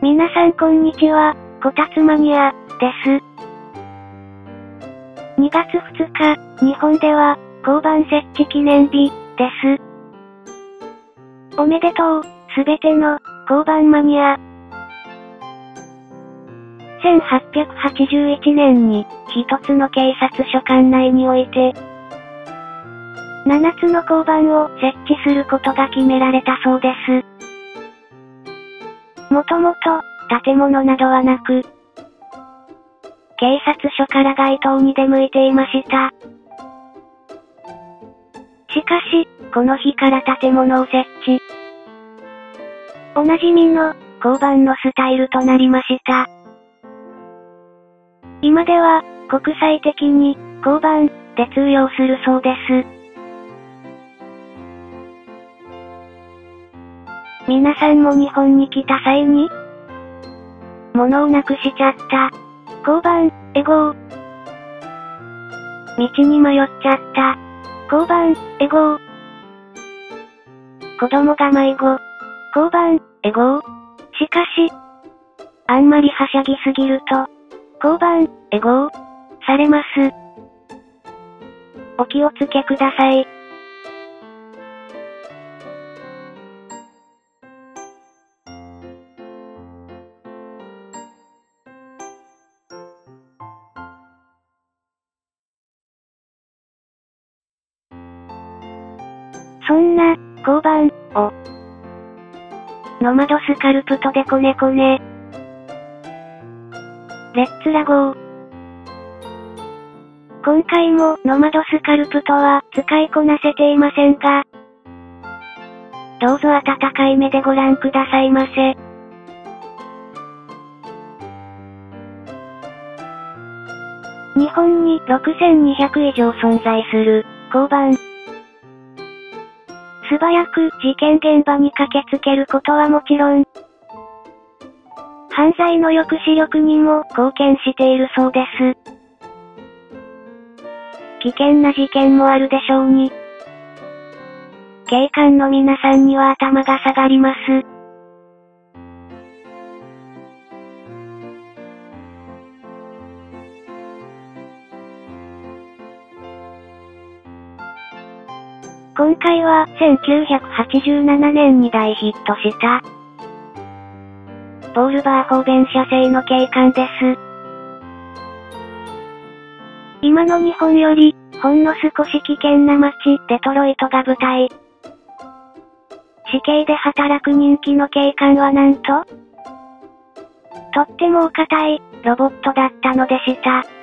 皆さんこんにちは、こたつマニア、です。2月2日、日本では、交番設置記念日、です。おめでとう、すべての、交番マニア。1881年に、一つの警察署管内において、7つの交番を設置することが決められたそうです。もともと、建物などはなく、警察署から街頭に出向いていました。しかし、この日から建物を設置。おなじみの、交番のスタイルとなりました。今では、国際的に、交番、で通用するそうです。皆さんも日本に来た際に、物をなくしちゃった。交番、エゴー。道に迷っちゃった。交番、エゴー。子供が迷子。交番、エゴー。しかし、あんまりはしゃぎすぎると、交番、エゴー、されます。お気をつけください。そんな、交番、を、ノマドスカルプトでコネコネ。レッツラゴー。今回もノマドスカルプトは使いこなせていませんが、どうぞ温かい目でご覧くださいませ。日本に6200以上存在する、交番。素早く事件現場に駆けつけることはもちろん、犯罪の抑止力にも貢献しているそうです。危険な事件もあるでしょうに。警官の皆さんには頭が下がります。今回は1987年に大ヒットした、ボールバーホーベン社製の警官です。今の日本より、ほんの少し危険な街、デトロイトが舞台。死刑で働く人気の警官はなんと、とってもお堅い、ロボットだったのでした。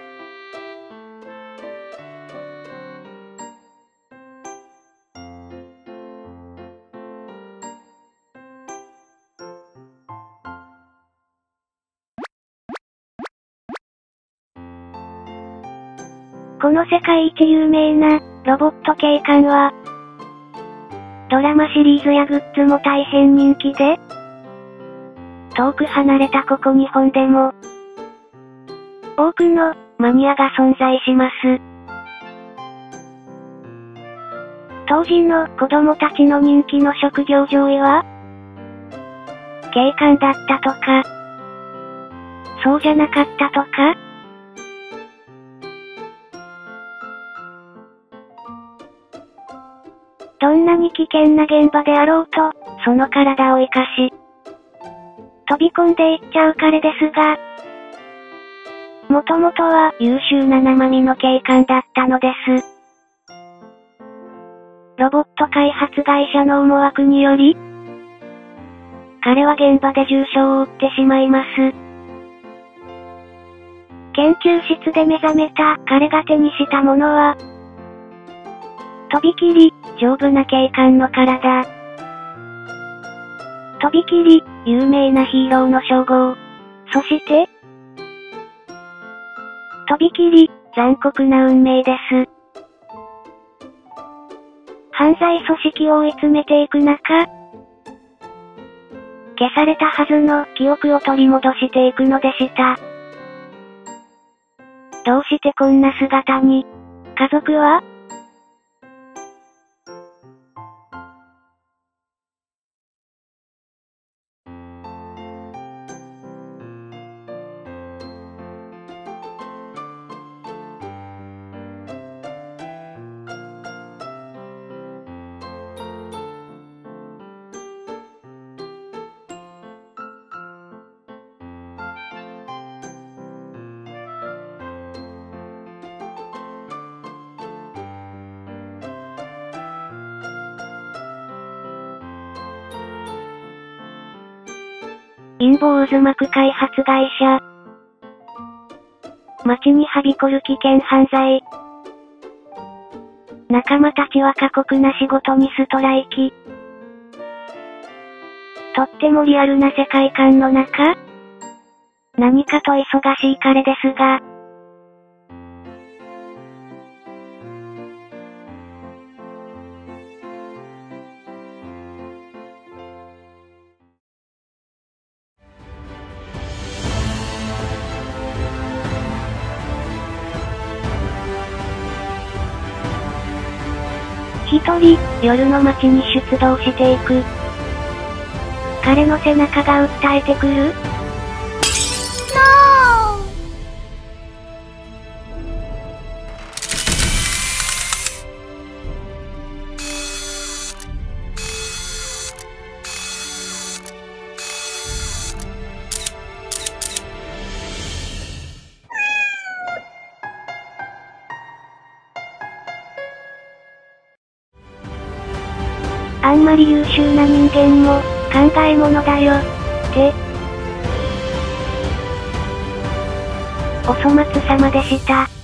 この世界一有名な、ロボット警官は、ドラマシリーズやグッズも大変人気で、遠く離れたここ日本でも、多くの、マニアが存在します。当時の子供たちの人気の職業上位は、警官だったとか、そうじゃなかったとか、どんなに危険な現場であろうと、その体を活かし、飛び込んでいっちゃう彼ですが、もともとは優秀な生身の警官だったのです。ロボット開発会社の思惑により、彼は現場で重傷を負ってしまいます。研究室で目覚めた彼が手にしたものは、とびきり、丈夫な警官の体。とびきり、有名なヒーローの称号。そして、とびきり、残酷な運命です。犯罪組織を追い詰めていく中、消されたはずの記憶を取り戻していくのでした。どうしてこんな姿に、家族は陰謀渦巻く開発会社。街にはびこる危険犯罪。仲間たちは過酷な仕事にストライキ。とってもリアルな世界観の中何かと忙しい彼ですが、一人、夜の街に出動していく。彼の背中が訴えてくるあんまり優秀な人間も、考え物だよ。って。お粗末様でした。